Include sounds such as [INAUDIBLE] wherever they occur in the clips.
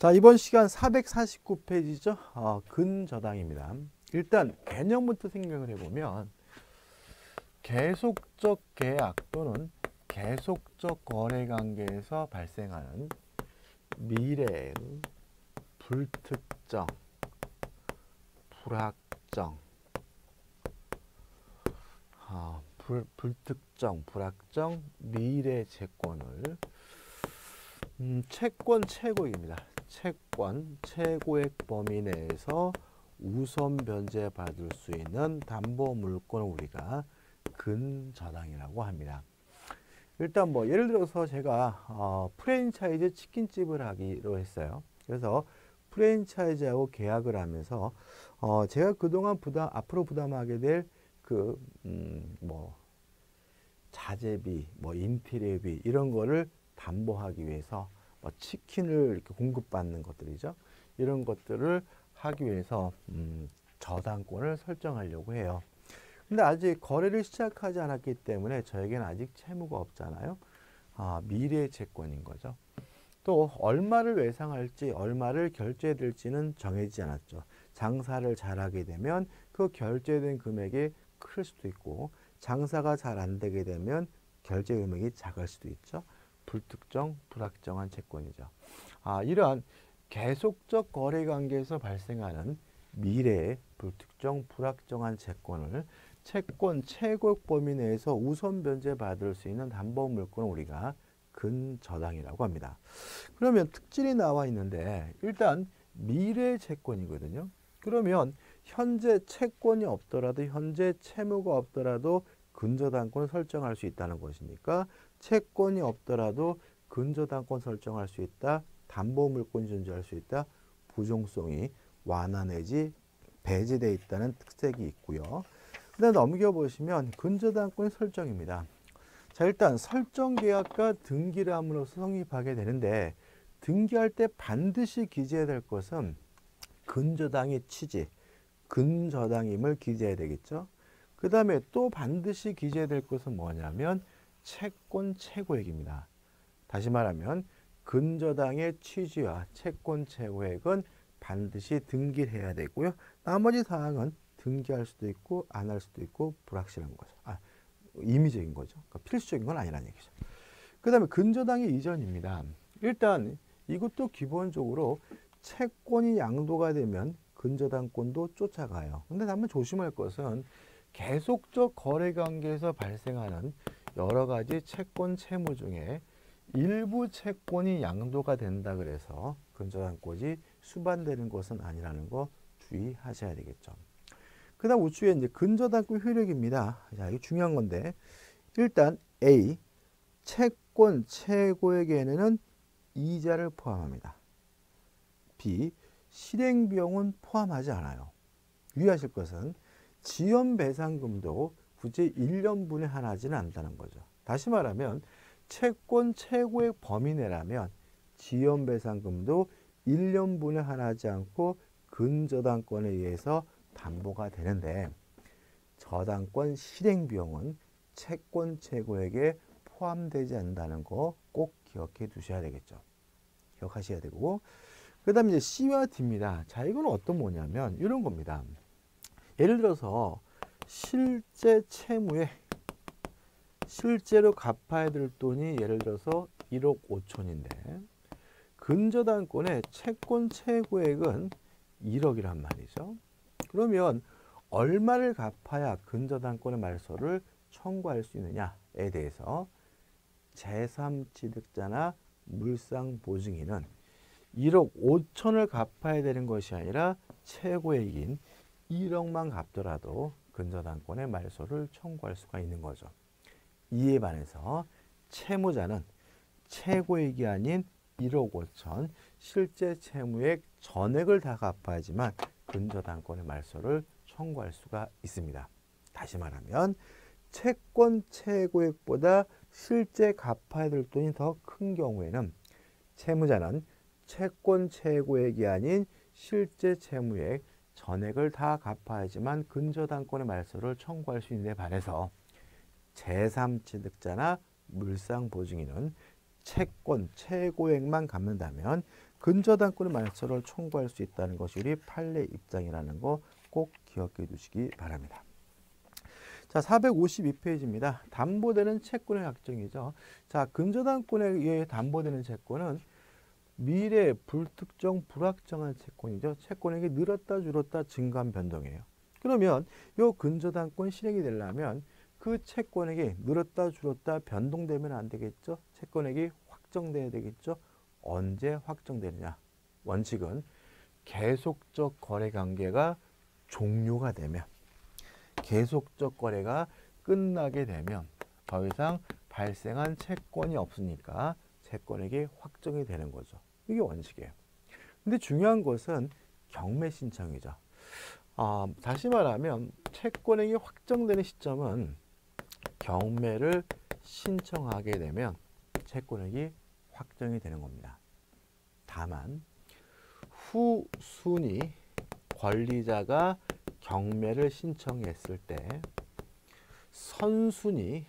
자, 이번 시간 449페이지죠. 어, 근저당입니다. 일단 개념부터 생각을 해보면 계속적 계약 또는 계속적 거래 관계에서 발생하는 미래의 불특정, 불확정, 어, 불, 불특정, 불확정 미래 채권을 음, 채권 최고액입니다. 채권 최고액 범위 내에서 우선 변제 받을 수 있는 담보 물건을 우리가 근저당이라고 합니다. 일단 뭐 예를 들어서 제가 어, 프랜차이즈 치킨집을 하기로 했어요. 그래서 프랜차이즈하고 계약을 하면서 어, 제가 그동안 부담 앞으로 부담하게 될그 음, 뭐 자재비, 뭐 인테리어비 이런 거를 담보하기 위해서 뭐 치킨을 이렇게 공급받는 것들이죠. 이런 것들을 하기 위해서 음, 저당권을 설정하려고 해요. 근데 아직 거래를 시작하지 않았기 때문에 저에게는 아직 채무가 없잖아요. 아, 미래 채권인 거죠. 또 얼마를 외상할지 얼마를 결제될지는 정해지지 않았죠. 장사를 잘하게 되면 그 결제된 금액이 클 수도 있고 장사가 잘 안 되게 되면 결제 금액이 작을 수도 있죠. 불특정, 불확정한 채권이죠. 아, 이러한 계속적 거래 관계에서 발생하는 미래의 불특정, 불확정한 채권을 채권 최고액 범위 내에서 우선 변제 받을 수 있는 담보 물건을 우리가 근저당이라고 합니다. 그러면 특징이 나와 있는데 일단 미래 채권이거든요. 그러면 현재 채권이 없더라도 현재 채무가 없더라도 근저당권을 설정할 수 있다는 것이니까 채권이 없더라도 근저당권 설정할 수 있다. 담보물권 존재할 수 있다. 부종성이 완화 내지 배제되어 있다는 특색이 있고요. 그다음 넘겨보시면 근저당권 설정입니다. 자 일단 설정 계약과 등기를 함으로써 성립하게 되는데 등기할 때 반드시 기재해야 될 것은 근저당의 취지, 근저당임을 기재해야 되겠죠. 그 다음에 또 반드시 기재될 것은 뭐냐면 채권 최고액입니다. 다시 말하면 근저당의 취지와 채권 최고액은 반드시 등기를 해야 되고요. 나머지 사항은 등기할 수도 있고 안 할 수도 있고 불확실한 거죠. 아, 임의적인 거죠. 그러니까 필수적인 건 아니라는 얘기죠. 그 다음에 근저당의 이전입니다. 일단 이것도 기본적으로 채권이 양도가 되면 근저당권도 쫓아가요. 근데 다만 조심할 것은 계속적 거래 관계에서 발생하는 여러 가지 채권 채무 중에 일부 채권이 양도가 된다 그래서 근저당권이 수반되는 것은 아니라는 거 주의하셔야 되겠죠. 그 다음 우측에 이제 근저당권 효력입니다. 자, 이게 중요한 건데 일단 A 채권 최고액에는 이자를 포함합니다. B 실행 비용은 포함하지 않아요. 유의하실 것은 지연 배상금도 굳이 1년분에 하나지는 않다는 거죠. 다시 말하면 채권 최고액 범위 내라면 지연 배상금도 1년분에 하나지 않고 근저당권에 의해서 담보가 되는데 저당권 실행 비용은 채권 최고액에 포함되지 않는다는 거 꼭 기억해 두셔야 되겠죠. 기억하셔야 되고 그 다음에 이제 C와 D입니다. 자, 이건 어떤 뭐냐면 이런 겁니다. 예를 들어서 실제 채무에 실제로 갚아야 될 돈이 예를 들어서 1억 5천인데 근저당권의 채권 최고액은 1억이란 말이죠. 그러면 얼마를 갚아야 근저당권의 말소를 청구할 수 있느냐에 대해서 제3취득자나 물상보증인은 1억 5천을 갚아야 되는 것이 아니라 최고액인 1억만 갚더라도 근저당권의 말소를 청구할 수가 있는 거죠. 이에 반해서 채무자는 최고액이 아닌 1억 5천 실제 채무액 전액을 다 갚아야지만 근저당권의 말소를 청구할 수가 있습니다. 다시 말하면 채권 최고액보다 실제 갚아야 될 돈이 더 큰 경우에는 채무자는 채권 최고액이 아닌 실제 채무액 전액을 다 갚아야지만 근저당권의 말소를 청구할 수 있는 데 반해서 제3취득자나 물상보증인은 채권 최고액만 갚는다면 근저당권의 만약서를 청구할 수 있다는 것이 우리 판례 입장이라는 거 꼭 기억해 두시기 바랍니다. 자, 452페이지입니다. 담보되는 채권의 약정이죠. 자, 근저당권에 의해 담보되는 채권은 미래 불특정 불확정한 채권이죠. 채권액이 늘었다 줄었다 증가한 변동이에요. 그러면 요 근저당권 실행이 되려면 그 채권액이 늘었다 줄었다 변동되면 안 되겠죠. 채권액이 확정돼야 되겠죠. 언제 확정되느냐? 원칙은 계속적 거래 관계가 종료가 되면 계속적 거래가 끝나게 되면 더 이상 발생한 채권이 없으니까 채권액이 확정이 되는 거죠. 이게 원칙이에요. 근데 중요한 것은 경매 신청이죠. 아, 다시 말하면 채권액이 확정되는 시점은 경매를 신청하게 되면 채권액이 확정이 되는 겁니다. 다만 후 순위 권리자가 경매를 신청했을 때 선순위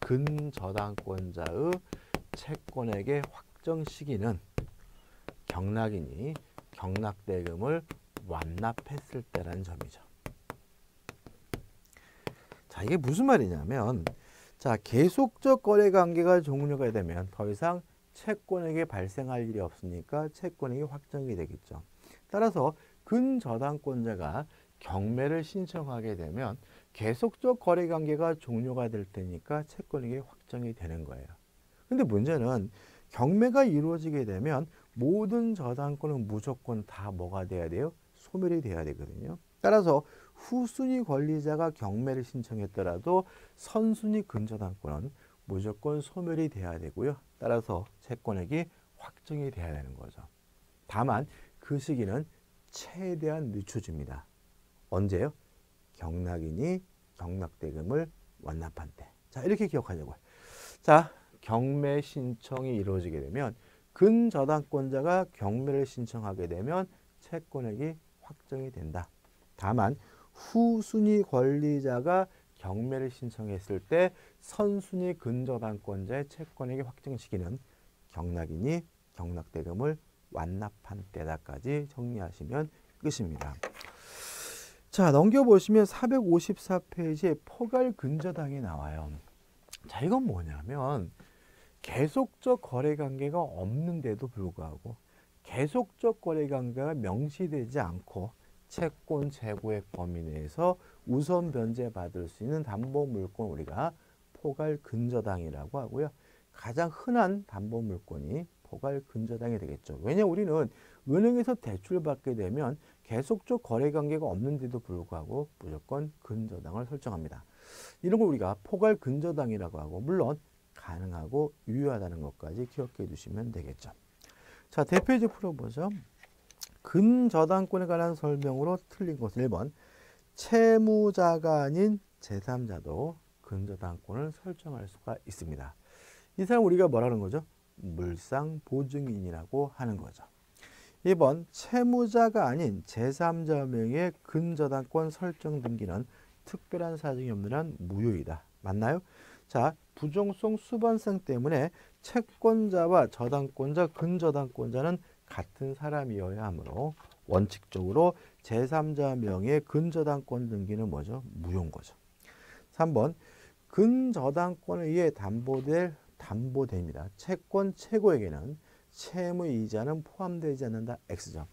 근저당권자의 채권액의 확정 시기는 경락이니 경락대금을 완납했을 때라는 점이죠. 자, 이게 무슨 말이냐면 자, 계속적 거래 관계가 종료가 되면 더 이상 채권액이 발생할 일이 없으니까 채권액이 확정이 되겠죠. 따라서 근저당권자가 경매를 신청하게 되면 계속적 거래 관계가 종료가 될 테니까 채권액이 확정이 되는 거예요. 근데 문제는 경매가 이루어지게 되면 모든 저당권은 무조건 다 뭐가 돼야 돼요? 소멸이 돼야 되거든요. 따라서 후순위 권리자가 경매를 신청했더라도 선순위 근저당권은 무조건 소멸이 돼야 되고요. 따라서 채권액이 확정이 돼야 되는 거죠. 다만 그 시기는 최대한 늦춰집니다. 언제요? 경락인이 경락대금을 완납한 때. 자, 이렇게 기억하자고요. 자, 경매 신청이 이루어지게 되면 근저당권자가 경매를 신청하게 되면 채권액이 확정이 된다. 다만 후순위 권리자가 경매를 신청했을 때 선순위 근저당권자의 채권액의 확정 시기는 경락인이 경락대금을 완납한 때다까지 정리하시면 끝입니다. 자 넘겨보시면 454페이지에 포괄 근저당이 나와요. 자 이건 뭐냐면 계속적 거래 관계가 없는데도 불구하고 계속적 거래 관계가 명시되지 않고 채권 재고액 범위 내에서 우선 변제받을 수 있는 담보 물건 우리가 포괄 근저당이라고 하고요. 가장 흔한 담보 물건이 포괄 근저당이 되겠죠. 왜냐 우리는 은행에서 대출 받게 되면 계속적 거래 관계가 없는데도 불구하고 무조건 근저당을 설정합니다. 이런 걸 우리가 포괄 근저당이라고 하고 물론 가능하고 유효하다는 것까지 기억해 두시면 되겠죠. 자, 대표이제 풀어보죠. 근저당권에 관한 설명으로 틀린 것은 1번 채무자가 아닌 제3자도 근저당권을 설정할 수가 있습니다. 이 사람 우리가 뭐라는 거죠? 물상 보증인이라고 하는 거죠. 2번 채무자가 아닌 제3자 명의 근저당권 설정 등기는 특별한 사정이 없는 한 무효이다. 맞나요? 자, 부정성 수반성 때문에 채권자와 저당권자, 근저당권자는 같은 사람이어야 하므로 원칙적으로 제3자 명의 근저당권 등기는 뭐죠? 무효인 거죠. 3번 근저당권에 의해 담보될 담보됩니다. 채권 최고액에는 채무 이자는 포함되지 않는다. X점.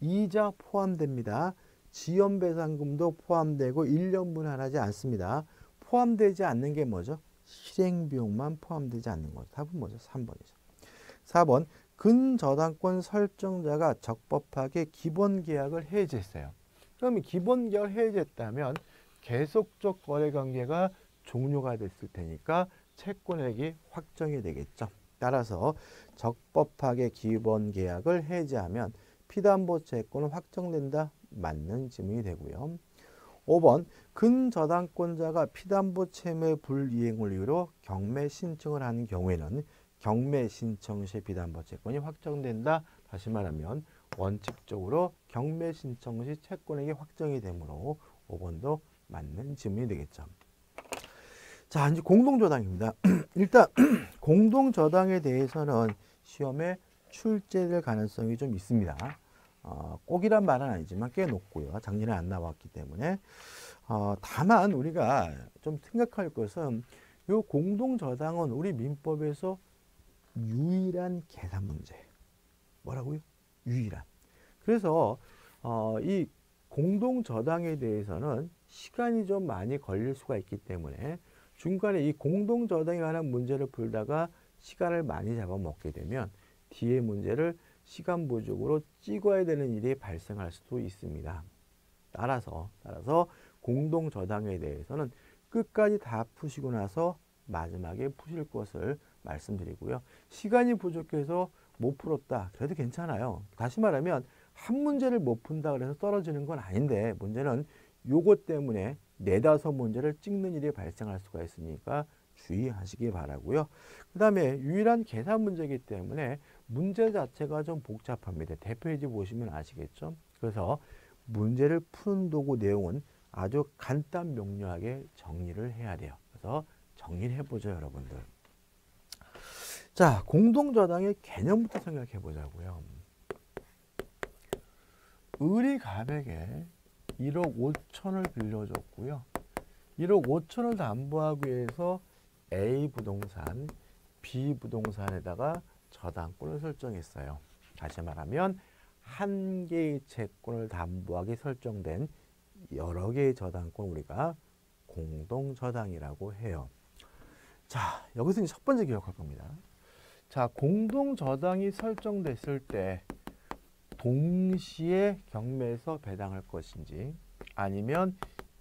이자 포함됩니다. 지연배상금도 포함되고 1년 분 할하지 않습니다. 포함되지 않는 게 뭐죠? 실행 비용만 포함되지 않는 거죠. 답은 뭐죠? 3번이죠. 4번 근저당권 설정자가 적법하게 기본 계약을 해지했어요. 그럼 기본 계약을 해지했다면 계속적 거래 관계가 종료가 됐을 테니까 채권액이 확정이 되겠죠. 따라서 적법하게 기본 계약을 해지하면 피담보 채권은 확정된다. 맞는 지문이 되고요. 5번 근저당권자가 피담보 채무 불이행을 이유로 경매 신청을 하는 경우에는 경매 신청 시 비담보 채권이 확정된다. 다시 말하면 원칙적으로 경매 신청 시 채권액이 확정이 되므로 5번도 맞는 질문이 되겠죠. 자, 이제 공동저당입니다. [CLEARS THROAT] 일단 [CLEARS THROAT] 공동저당에 대해서는 시험에 출제될 가능성이 좀 있습니다. 어, 꼭이란 말은 아니지만 꽤 높고요. 작년에 안 나왔기 때문에 어, 다만 우리가 좀 생각할 것은 이 공동저당은 우리 민법에서 유일한 계산 문제. 뭐라고요? 유일한. 그래서 어, 이 공동저당에 대해서는 시간이 좀 많이 걸릴 수가 있기 때문에 중간에 이 공동저당에 관한 문제를 풀다가 시간을 많이 잡아먹게 되면 뒤에 문제를 시간 부족으로 찍어야 되는 일이 발생할 수도 있습니다. 따라서 따라서 공동 저당에 대해서는 끝까지 다 푸시고 나서 마지막에 푸실 것을 말씀드리고요. 시간이 부족해서 못 풀었다. 그래도 괜찮아요. 다시 말하면 한 문제를 못 푼다 그래서 떨어지는 건 아닌데 문제는 요것 때문에 네다섯 문제를 찍는 일이 발생할 수가 있으니까 주의하시기 바라고요. 그 다음에 유일한 계산 문제이기 때문에 문제 자체가 좀 복잡합니다. 대표이지 보시면 아시겠죠? 그래서 문제를 푸는 도구 내용은 아주 간단 명료하게 정리를 해야 돼요. 그래서 정리를 해보죠, 여러분들. 자, 공동저당의 개념부터 생각해 보자고요. 갑에게 1억 5천을 빌려줬고요. 1억 5천을 담보하기 위해서 A 부동산, B 부동산에다가 저당권을 설정했어요. 다시 말하면 한 개의 채권을 담보하게 설정된 여러 개의 저당권 우리가 공동 저당이라고 해요. 자, 여기서 첫 번째 기억할 겁니다. 자, 공동 저당이 설정됐을 때 동시에 경매에서 배당할 것인지 아니면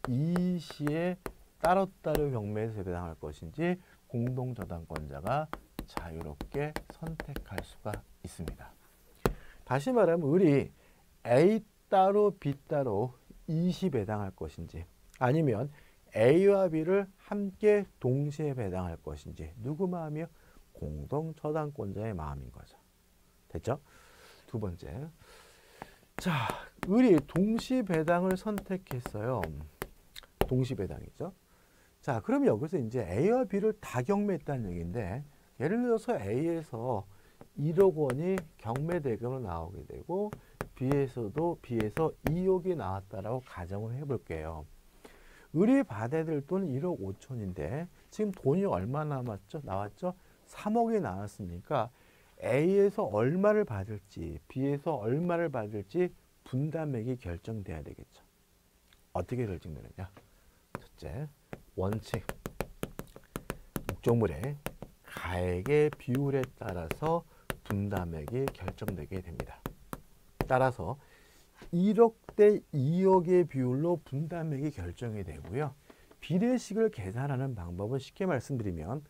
이 시에 따로따로 경매에서 배당할 것인지 공동 저당권자가 자유롭게 선택할 수가 있습니다. 다시 말하면 을이 A 따로 B 따로 이시 배당할 것인지 아니면 A와 B를 함께 동시에 배당할 것인지 누구 마음이요? 공동저당권자의 마음인 거죠. 됐죠? 두 번째. 자, 을이 동시 배당을 선택했어요. 동시 배당이죠. 자, 그럼 여기서 이제 A와 B를 다 경매했다는 얘기인데 예를 들어서 A에서 1억 원이 경매 대금으로 나오게 되고 B에서도 B에서 2억이 나왔다라고 가정을 해볼게요. 을이 받아야 될 돈은 1억 5천인데 지금 돈이 얼마 남았죠? 나왔죠? 3억이 나왔으니까 A에서 얼마를 받을지 B에서 얼마를 받을지 분담액이 결정돼야 되겠죠. 어떻게 결정되느냐? 첫째, 원칙. 목적물의 가액의 비율에 따라서 분담액이 결정되게 됩니다. 따라서 1억 대 2억의 비율로 분담액이 결정이 되고요. 비례식을 계산하는 방법은 쉽게 말씀드리면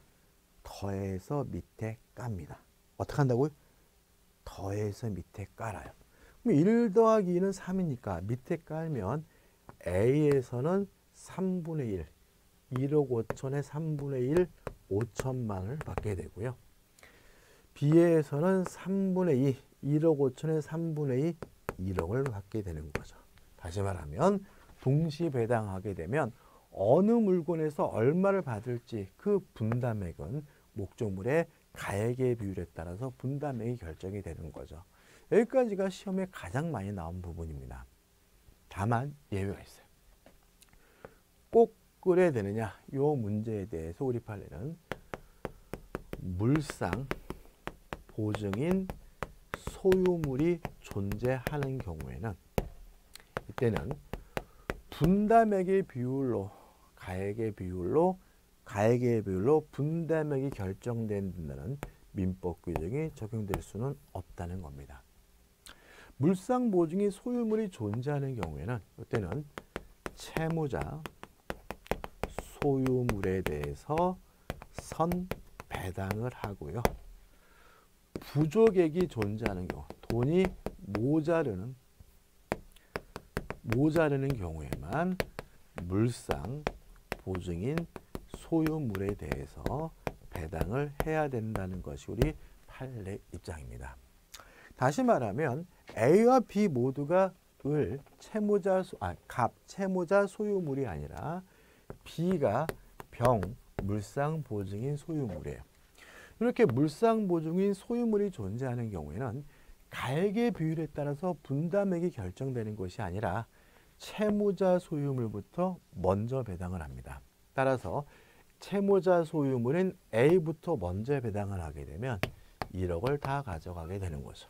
더해서 밑에 깝니다. 어떻게 한다고요? 더해서 밑에 깔아요. 그럼 1 더하기 2는 3이니까 밑에 깔면 A에서는 3분의 1, 1억 5천에 3분의 1, 5천만을 받게 되고요. B에서는 3분의 2, 1억 5천에 3분의 2, 1억을 받게 되는 거죠. 다시 말하면 동시 배당하게 되면 어느 물건에서 얼마를 받을지 그 분담액은 목적물의 가액의 비율에 따라서 분담액이 결정이 되는 거죠. 여기까지가 시험에 가장 많이 나온 부분입니다. 다만 예외가 있어요. 꼭 그래야 되느냐? 이 문제에 대해서 우리 판례는 물상 보증인 소유물이 존재하는 경우에는 이때는 분담액의 비율로 가액의 비율로 가액의 비율로 분담액이 결정된다는 민법 규정이 적용될 수는 없다는 겁니다. 물상 보증이 소유물이 존재하는 경우에는 이때는 채무자 소유물에 대해서 선 배당을 하고요. 부족액이 존재하는 경우, 돈이 모자르는 모자르는 경우에만 물상 보증인 소유물에 대해서 배당을 해야 된다는 것이 우리 판례 입장입니다. 다시 말하면 A와 B 모두가 을 채무자 아, 갑 채무자 소유물이 아니라 B가 병 물상 보증인 소유물이에요. 이렇게 물상 보증인 소유물이 존재하는 경우에는 가액의 비율에 따라서 분담액이 결정되는 것이 아니라 채무자 소유물부터 먼저 배당을 합니다. 따라서 채무자 소유물인 A부터 먼저 배당을 하게 되면 1억을 다 가져가게 되는 거죠.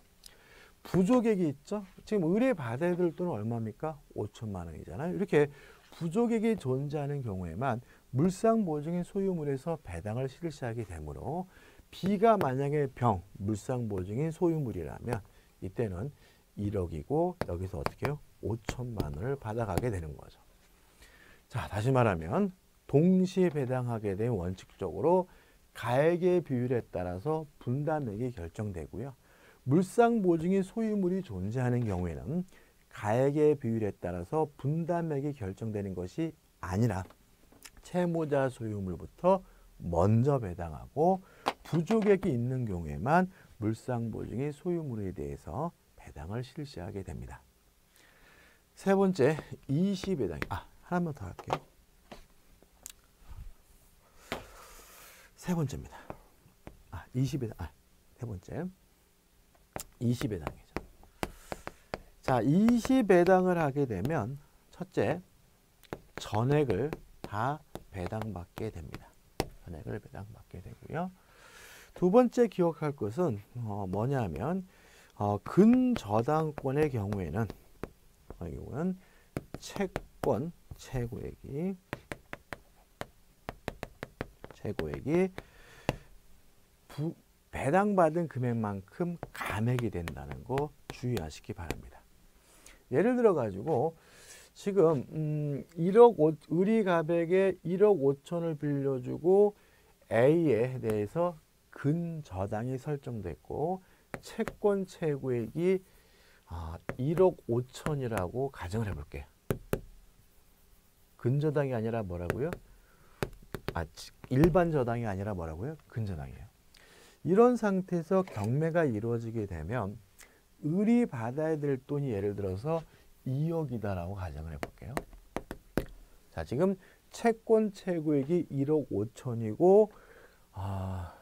부족액이 있죠. 지금 의뢰 받아야 될 돈은 얼마입니까? 5천만 원이잖아요. 이렇게 부족액이 존재하는 경우에만 물상 보증인 소유물에서 배당을 실시하게 되므로 B가 만약에 병, 물상 보증인 소유물이라면 이때는 1억이고 여기서 어떻게 해요? 5천만 원을 받아가게 되는 거죠. 자, 다시 말하면 동시에 배당하게 된 원칙적으로 가액의 비율에 따라서 분담액이 결정되고요. 물상 보증인 소유물이 존재하는 경우에는 가액의 비율에 따라서 분담액이 결정되는 것이 아니라 채무자 소유물부터 먼저 배당하고 부족액이 있는 경우에만 물상 보증인 소유물에 대해서 배당을 실시하게 됩니다. 세 번째 20배당. 아, 하나만 더 할게요. 세 번째입니다. 아, 20배 아, 세 번째. 20배당이죠. 자, 20배당을 하게 되면 첫째, 전액을 다 배당받게 됩니다. 전액을 배당받게 되고요. 두 번째 기억할 것은 어, 뭐냐면 어, 근저당권의 경우에는 어, 이거는 채권 최고액이 최고액이 부, 배당받은 금액만큼 감액이 된다는 거 주의하시기 바랍니다. 예를 들어 가지고 지금 음 1억 5, 의리가백에 1억 5천을 빌려주고 A에 대해서 근저당이 설정됐고 채권 아, 1억 5천이라고 가정을 해볼게요. 근저당이 아니라 뭐라고요? 아, 일반 저당이 아니라 뭐라고요? 근저당이에요. 이런 상태에서 경매가 이루어지게 되면 의리 받아야 될 돈이 예를 들어서 2억이다라고 가정을 해볼게요. 자, 지금 채권 최고액이 1억 5천이고 아,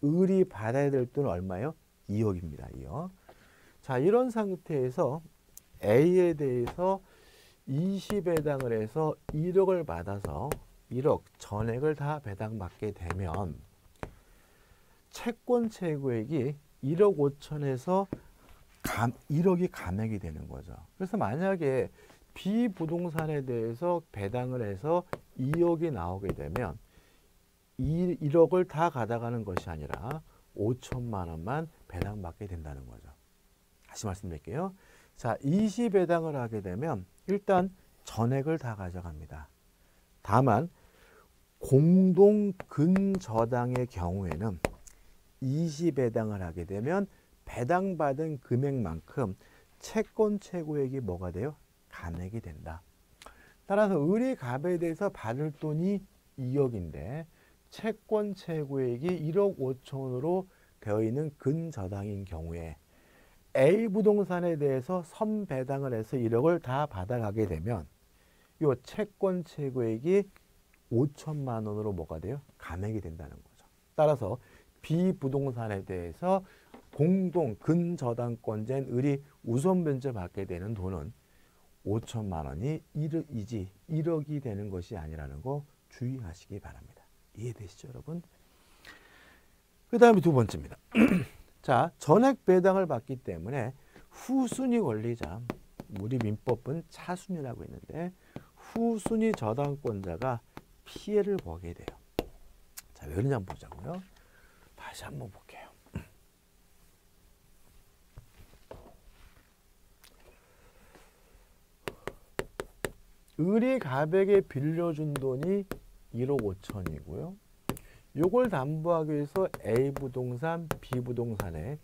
의리 받아야 될 돈은 얼마예요? 2억입니다. 2억. 자, 이런 상태에서 A에 대해서 20배당을 해서 1억을 받아서 1억 전액을 다 배당받게 되면 채권 최고액이 1억 5천에서 감, 1억이 감액이 되는 거죠. 그래서 만약에 비부동산에 대해서 배당을 해서 2억이 나오게 되면 2, 1억을 다 가져가는 것이 아니라 5천만 원만 배당받게 된다는 거죠. 다시 말씀드릴게요. 자, 20배당을 하게 되면 일단 전액을 다 가져갑니다. 다만 공동 근저당의 경우에는 20배당을 하게 되면 배당받은 금액만큼 채권 최고액이 뭐가 돼요? 감액이 된다. 따라서 의리갑에 대해서 받을 돈이 2억인데 채권 최고액이 1억 5천으로 되어 있는 근저당인 경우에 A 부동산에 대해서 선배당을 해서 1억을 다 받아가게 되면 이 채권 최고액이 5천만 원으로 뭐가 돼요? 감액이 된다는 거죠. 따라서 비부동산에 대해서 공동 근저당권자인 을이 우선 변제 받게 되는 돈은 5천만 원이 1억이지 1억이 되는 것이 아니라는 거 주의하시기 바랍니다. 이해되시죠, 여러분? 그 다음에 두 번째입니다. [CLEARS THROAT] 자, 전액 배당을 받기 때문에 후순위 권리자, 우리 민법은 차순위라고 있는데 후순위 저당권자가 피해를 보게 돼요. 자, 왜 그러냐 보자고요. 다시 한번 볼게요. 을이 가백에 빌려준 돈이 1억 5천이고요. 요걸 담보하기 위해서 A 부동산, B 부동산에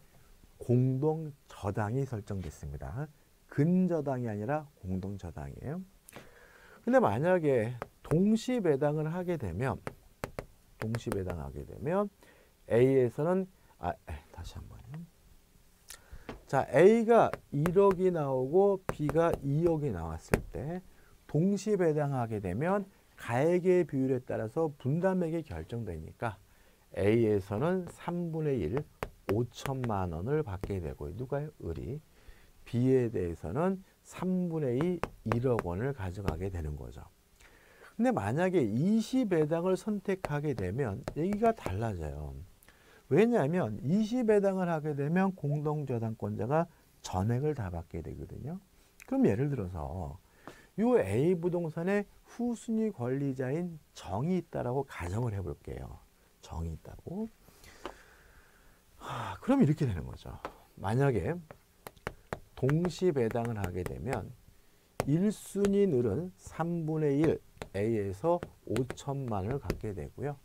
공동 저당이 설정됐습니다. 근저당이 아니라 공동 저당이에요. 근데 만약에 동시 배당을 하게 되면 동시 배당하게 되면 A에서는 아 다시 한번요. 자 A가 1억이 나오고 B가 2억이 나왔을 때 동시 배당하게 되면 가액의 비율에 따라서 분담액이 결정되니까 A에서는 3분의 1, 5천만 원을 받게 되고 누가요? 을이. B에 대해서는 3분의 2, 1억 원을 가져가게 되는 거죠. 근데 만약에 20배당을 선택하게 되면 얘기가 달라져요. 왜냐하면 20배당을 하게 되면 공동저당권자가 전액을 다 받게 되거든요. 그럼 예를 들어서 이 A 부동산의 후순위 권리자인 정이 있다라고 가정을 해볼게요. 정이 있다고. 하, 그럼 이렇게 되는 거죠. 만약에 동시 배당을 하게 되면 1순위 늘은 3분의 1 A에서 5천만을 갖게 되고요.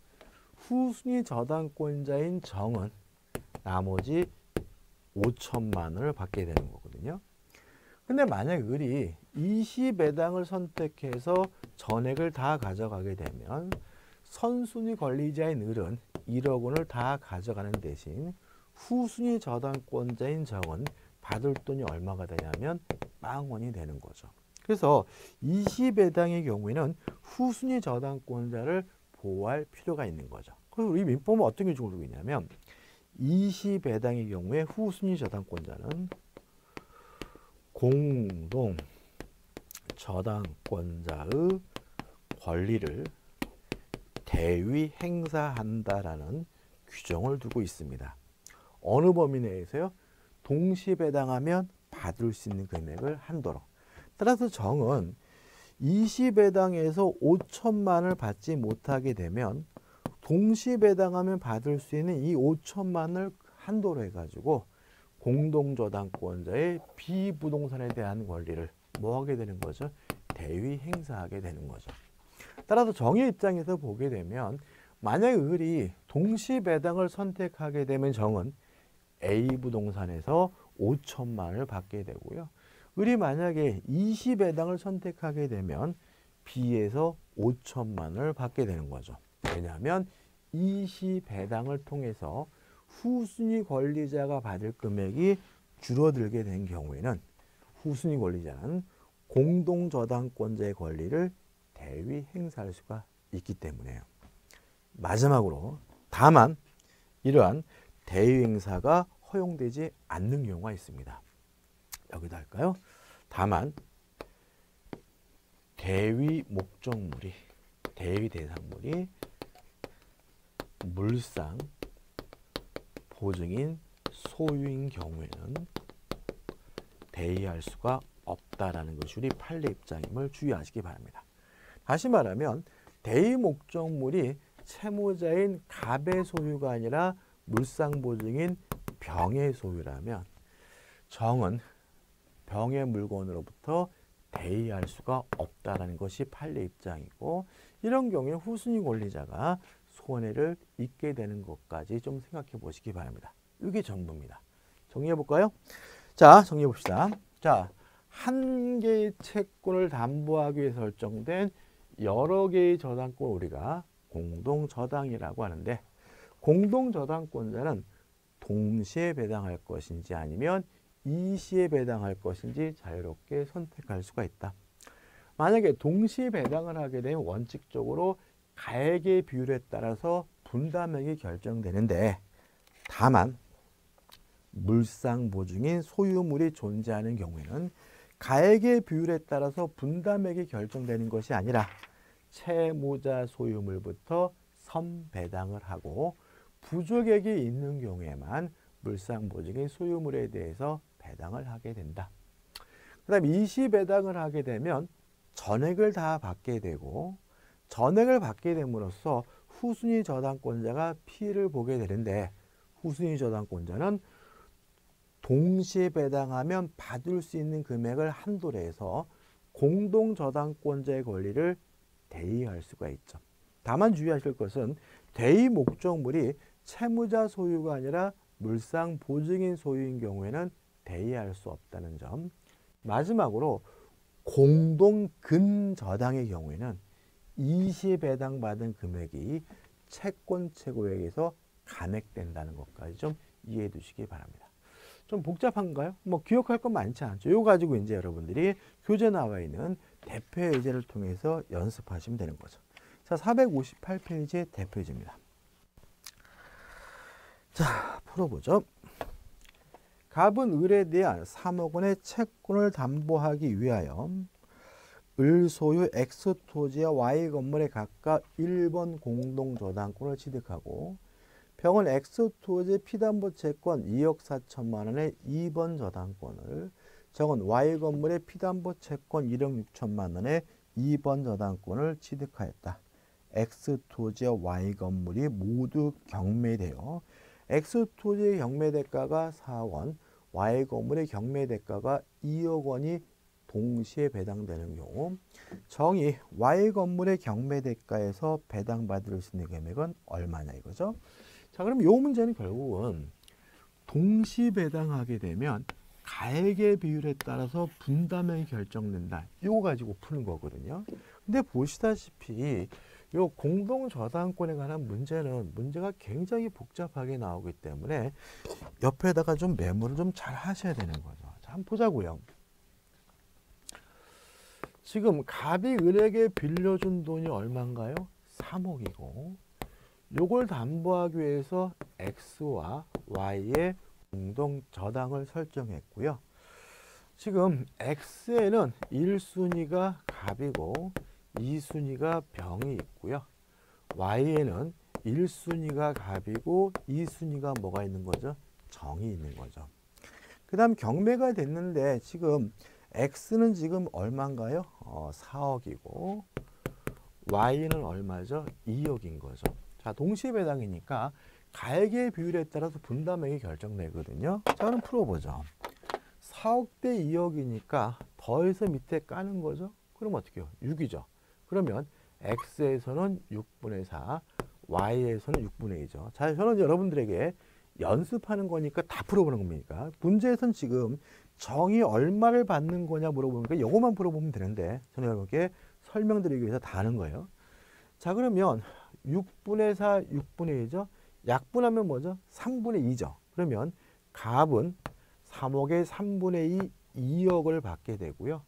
후순위 저당권자인 정은 나머지 5천만 원을 받게 되는 거거든요. 근데 만약 을이 20배당을 선택해서 전액을 다 가져가게 되면 선순위 권리자인 을은 1억 원을 다 가져가는 대신 후순위 저당권자인 정은 받을 돈이 얼마가 되냐면 빵원이 되는 거죠. 그래서 20배당의 경우에는 후순위 저당권자를 보호할 필요가 있는 거죠. 그래서 우리 민법은 어떤 게 주고 있냐면 20배당의 경우에 후순위 저당권자는 공동 저당권자의 권리를 대위 행사한다라는 규정을 두고 있습니다. 어느 범위 내에서요? 동시 배당하면 받을 수 있는 금액을 한도로. 따라서 정은 20 배당에서 5천만을 받지 못하게 되면 동시 배당하면 받을 수 있는 이 5천만을 한도로 해가지고 공동저당권자의 비부동산에 대한 권리를 뭐 하게 되는 거죠? 대위 행사하게 되는 거죠. 따라서 정의 입장에서 보게 되면 만약 을이 동시 배당을 선택하게 되면 정은 A 부동산에서 5천만을 받게 되고요. 을이 만약에 20배당을 선택하게 되면 B에서 5천만을 받게 되는 거죠. 왜냐하면 20배당을 통해서 후순위 권리자가 받을 금액이 줄어들게 된 경우에는 후순위 권리자는 공동저당권자의 권리를 대위 행사할 수가 있기 때문에요. 마지막으로 다만 이러한 대위 행사가 허용되지 않는 경우가 있습니다. 여기다 할까요? 다만 대위 목적물이 대위 대상물이 물상 보증인 소유인 경우에는 대의할 수가 없다라는 것이 우리 판례 입장임을 주의하시기 바랍니다. 다시 말하면 대의 목적물이 채무자인 갑의 소유가 아니라 물상 보증인 병의 소유라면 정은 병의 물건으로부터 대의할 수가 없다라는 것이 판례 입장이고 이런 경우에 후순위 권리자가 손해를 입게 되는 것까지 좀 생각해 보시기 바랍니다. 이게 전부입니다. 정리해 볼까요? 자, 정리해 봅시다. 자, 한 개의 채권을 담보하기 위해 설정된 여러 개의 저당권 우리가 공동 저당이라고 하는데 공동 저당권자는 동시에 배당할 것인지 아니면 이시에 배당할 것인지 자유롭게 선택할 수가 있다. 만약에 동시에 배당을 하게 되면 원칙적으로 가액의 비율에 따라서 분담액이 결정되는데 다만 물상 보증인 소유물이 존재하는 경우에는 가액의 비율에 따라서 분담액이 결정되는 것이 아니라 채무자 소유물부터 선배당을 하고 부족액이 있는 경우에만 물상 보증인 소유물에 대해서 배당을 하게 된다. 그 다음 이시 배당을 하게 되면 전액을 다 받게 되고 전액을 받게 됨으로써 후순위 저당권자가 피해를 보게 되는데 후순위 저당권자는 동시에 배당하면 받을 수 있는 금액을 한도로 해서 공동 저당권자의 권리를 대의할 수가 있죠. 다만 주의하실 것은 대의 목적물이 채무자 소유가 아니라 물상 보증인 소유인 경우에는 대의할 수 없다는 점. 마지막으로 공동 근저당의 경우에는 이시 배당받은 금액이 채권 최고액에서 감액된다는 것까지 좀 이해해 두시기 바랍니다. 좀 복잡한가요? 뭐 기억할 건 많지 않죠. 이거 가지고 이제 여러분들이 교재 나와 있는 대표 예제를 통해서 연습하시면 되는 거죠. 자, 458페이지의 대표 예제입니다. 자, 풀어보죠. 갑은 을에 대한 3억 원의 채권을 담보하기 위하여 을 소유 X 토지와 Y 건물에 각각 1번 공동 저당권을 취득하고 병은 X 토지 피담보 채권 2억 4천만 원의 2번 저당권을 정은 Y 건물의 피담보 채권 1억 6천만 원의 2번 저당권을 취득하였다. X 토지와 Y 건물이 모두 경매되어 X 토지의 경매 대가가 4억 원, Y 건물의 경매 대가가 2억 원이 동시에 배당되는 경우 정의 Y 건물의 경매 대가에서 배당받을 수 있는 금액은 얼마냐 이거죠. 자, 그럼 이 문제는 결국은 동시 배당하게 되면 가액의 비율에 따라서 분담액이 결정된다. 이거 가지고 푸는 거거든요. 근데 보시다시피 이 공동 저당권에 관한 문제는 문제가 굉장히 복잡하게 나오기 때문에 옆에다가 좀 메모를 좀 잘 하셔야 되는 거죠. 자, 한번 보자고요. 지금 갑이 을에게 빌려준 돈이 얼마인가요? 3억이고 요걸 담보하기 위해서 X와 Y의 공동 저당을 설정했고요. 지금 X에는 1순위가 갑이고 2순위가 병이 있고요. Y에는 1순위가 갑이고 2순위가 뭐가 있는 거죠? 정이 있는 거죠. 그 다음 경매가 됐는데 지금 X는 지금 얼마인가요? 어, 4억이고 Y는 얼마죠? 2억인 거죠. 자, 동시에 배당이니까 가액의 비율에 따라서 분담액이 결정되거든요. 자, 그럼 풀어보죠. 4억 대 2억이니까 더해서 밑에 까는 거죠. 그럼 어떻게 해요? 6이죠. 그러면 X에서는 6분의 4, Y에서는 6분의 2죠. 자, 저는 여러분들에게 연습하는 거니까 다 풀어보는 겁니까? 문제에선 지금 정이 얼마를 받는 거냐 물어보니까 이거만 물어보면 되는데 저는 여러분께 설명드리기 위해서 다 하는 거예요. 자, 그러면 6분의 4, 6분의 2죠. 약분하면 뭐죠? 3분의 2죠. 그러면 갑은 3억의 3분의 2, 2억을 받게 되고요.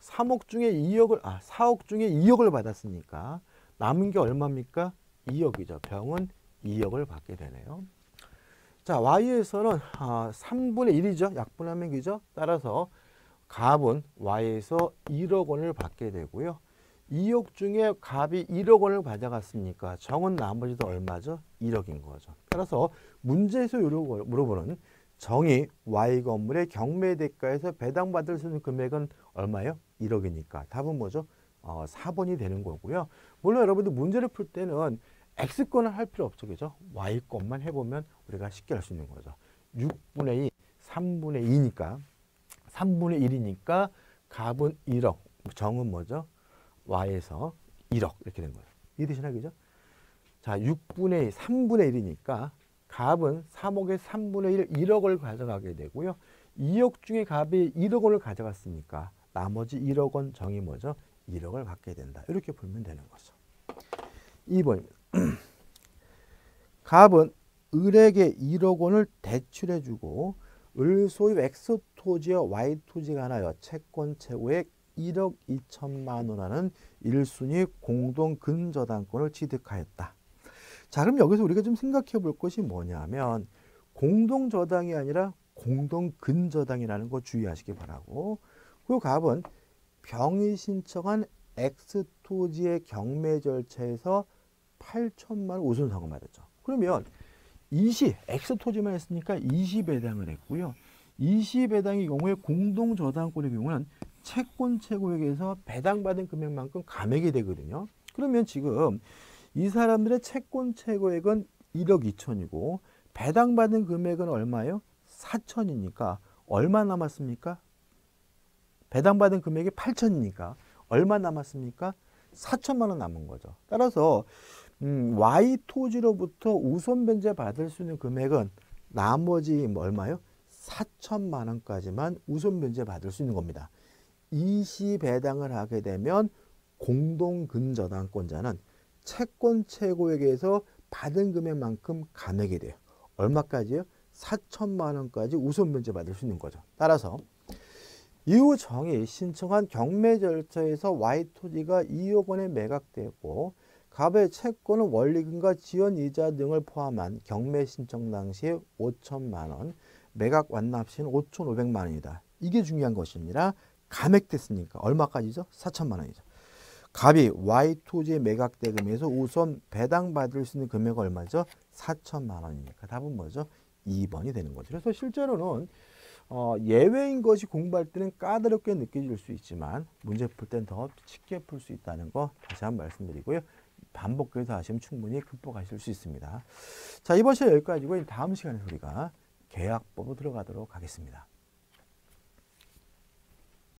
3억 중에 2억을, 아, 4억 중에 2억을 받았으니까 남은 게 얼마입니까? 2억이죠. 병은 2억을 받게 되네요. 자, Y에서는 아, 3분의 1이죠. 약분하면 기죠. 따라서 갑은 Y에서 1억 원을 받게 되고요. 2억 중에 갑이 1억 원을 가져갔으니까 정은 나머지도 얼마죠? 1억인 거죠. 따라서 문제에서 물어보는 정이 Y 건물의 경매 대가에서 배당받을 수 있는 금액은 얼마요? 1억이니까 답은 뭐죠? 어, 4번이 되는 거고요. 물론 여러분들 문제를 풀 때는 X권을 할 필요 없죠. 그죠? Y권만 해보면 우리가 쉽게 할 수 있는 거죠. 6분의 2, 3분의 2니까 3분의 1이니까 갑은 1억, 정은 뭐죠? y에서 1억 이렇게 된 거예요. 이해되시나 그죠? 자, 6분의 3분의 1이니까 갑은 3억의 3분의 1, 1억을 가져가게 되고요. 2억 중에 갑이 1억 원을 가져갔으니까 나머지 1억 원 정이 뭐죠? 1억을 받게 된다. 이렇게 풀면 되는 거죠. 2번입니다. 갑은 을에게 1억 원을 대출해주고 을 소유 X 토지와 Y 토지가 하나여 채권 최고액 1억 2천만 원하는 1순위 공동 근저당권을 취득하였다. 자, 그럼 여기서 우리가 좀 생각해 볼 것이 뭐냐면 공동 저당이 아니라 공동 근저당이라는 거 주의하시기 바라고. 그 갑은 병이 신청한 X 토지의 경매 절차에서 8천만 원 우선 상금 받았죠. 그러면 20 X 토지만 했으니까 20배당을 했고요. 20배당의 경우에 공동 저당권의 경우는 채권 최고액에서 배당받은 금액만큼 감액이 되거든요. 그러면 지금 이 사람들의 채권 최고액은 1억 2천이고 배당받은 금액은 얼마예요? 4천이니까 얼마 남았습니까? 배당받은 금액이 8천이니까 얼마 남았습니까? 4천만 원 남은 거죠. 따라서 음, Y 토지로부터 우선 변제 받을 수 있는 금액은 나머지 뭐 얼마요? 4천만 원까지만 우선 변제 받을 수 있는 겁니다. 이시 배당을 하게 되면 공동 근저당권자는 채권 최고액에서 받은 금액만큼 감액이 돼요. 얼마까지요? 4천만 원까지 우선 면제 받을 수 있는 거죠. 따라서 이후 정이 신청한 경매 절차에서 Y 토지가 2억 원에 매각되고 갑의 채권은 원리금과 지연 이자 등을 포함한 경매 신청 당시에 5천만 원, 매각 완납 시는 5,500만 원이다. 이게 중요한 것입니다. 감액됐으니까 얼마까지죠? 4천만 원이죠. 갑이 Y 토지의 매각 대금에서 우선 배당받을 수 있는 금액은 얼마죠? 4천만 원이니까 답은 뭐죠? 2번이 되는 거죠. 그래서 실제로는 어, 예외인 것이 공부할 때는 까다롭게 느껴질 수 있지만 문제 풀 땐 더 쉽게 풀 수 있다는 거 다시 한번 말씀드리고요. 반복해서 하시면 충분히 극복하실 수 있습니다. 자 이번 시간 여기까지고 다음 시간에 우리가 계약법으로 들어가도록 하겠습니다.